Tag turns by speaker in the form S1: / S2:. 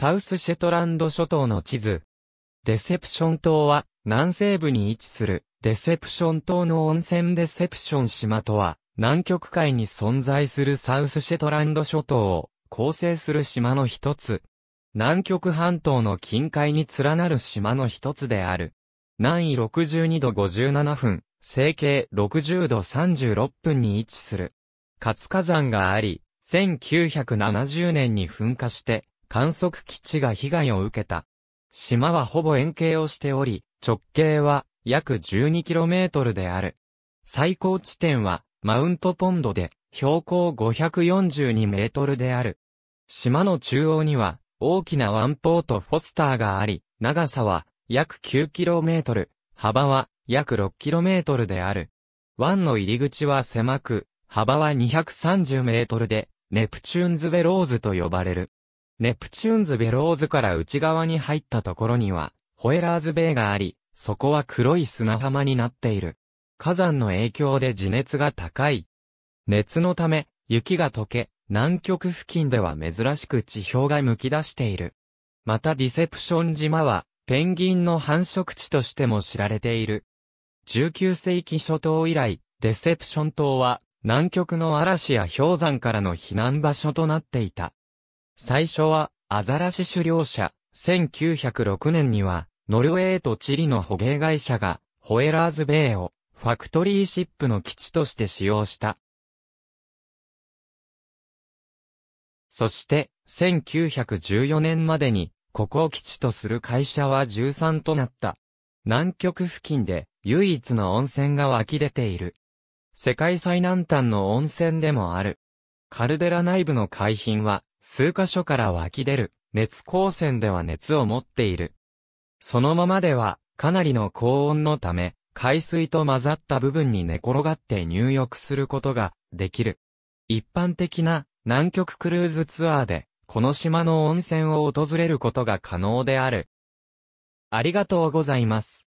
S1: サウスシェトランド諸島の地図。デセプション島は南西部に位置するデセプション島の温泉デセプション島とは南極海に存在するサウスシェトランド諸島を構成する島の一つ。南極半島の近海に連なる島の一つである。南緯62度57分、西経60度36分に位置する。活火山があり、1970年に噴火して、観測基地が被害を受けた。島はほぼ円形をしており、直径は約 12km である。最高地点は、マウントポンドで、標高542メートルである。島の中央には、大きなワンポートフォスターがあり、長さは約 9km、幅は約 6km である。湾の入り口は狭く、幅は230メートルで、ネプチューンズベローズと呼ばれる。ネプチューンズベローズから内側に入ったところには、ホエラーズベイがあり、そこは黒い砂浜になっている。火山の影響で地熱が高い。熱のため、雪が溶け、南極付近では珍しく地表が剥き出している。またディセプション島は、ペンギンの繁殖地としても知られている。19世紀初頭以来、デセプション島は、南極の嵐や氷山からの避難場所となっていた。最初は、アザラシ狩猟者、1906年には、ノルウェーとチリの捕鯨会社が、ホエラーズベイを、ファクトリーシップの基地として使用した。そして、1914年までに、ここを基地とする会社は13となった。南極付近で唯一の温泉が湧き出ている。世界最南端の温泉でもある。カルデラ内部の海浜は、数箇所から湧き出る、熱光線では熱を持っている。そのままでは、かなりの高温のため、海水と混ざった部分に寝転がって入浴することができる。一般的な南極クルーズツアーで、この島の温泉を訪れることが可能である。ありがとうございます。